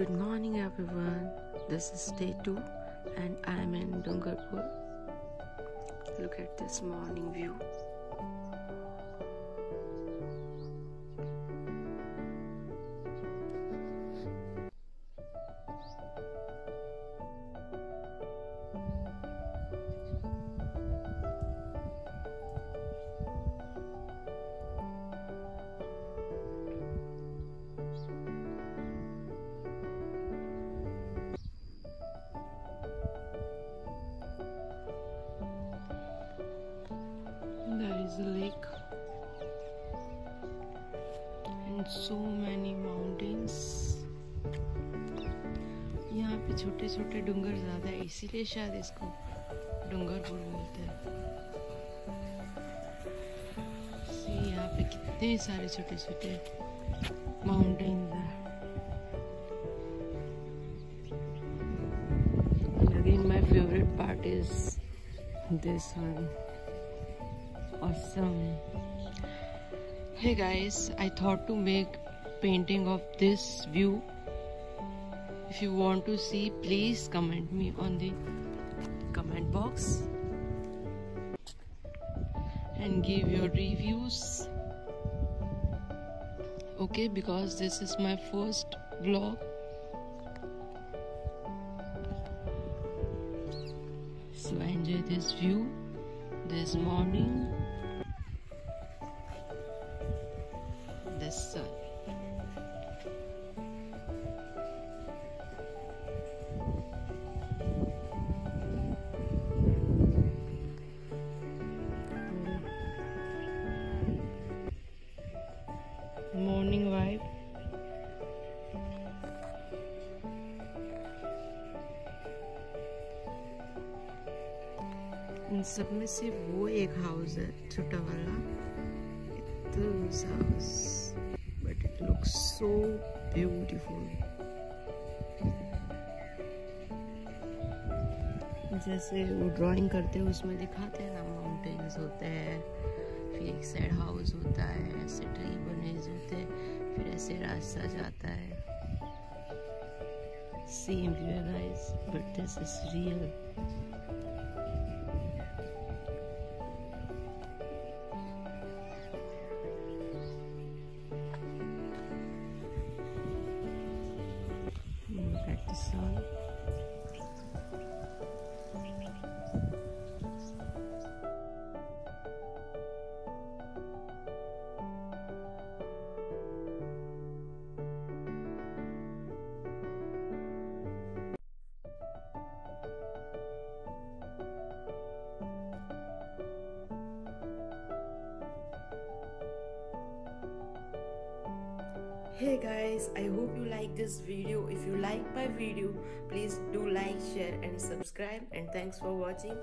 Good morning, everyone. This is day two, and I'm in Dungarpur. Look at this morning view. is a lake and so many mountains. यहाँ पे छोटे छोटे डूंगर ज़्यादा है, इसीलिए शायद इसको डूंगरपुर बोलते हैं। यहाँ पे कितने सारे छोटे छोटे माउंटेन है again my favourite part is this one Awesome. Hey guys, I thought to make painting of this view. If you want to see, please comment me on the comment box and give your reviews. Okay, because this is my first vlog. So enjoy this view this morning. इन सब में से वो एक house है, छोटा वाला। this house but it looks so beautiful जैसे वो ड्राइंग करते हैं, उसमें दिखाते हैं ना माउंटेन्स होते हैं, फिर एक साइड हाउस होता है, ऐसे ट्री बने होते हैं, फिर ऐसे रास्ता जाता है। व्यू है guys but this is the sun. Hey guys i hope you like this video. If you like my video please do like share and subscribe. And thanks for watching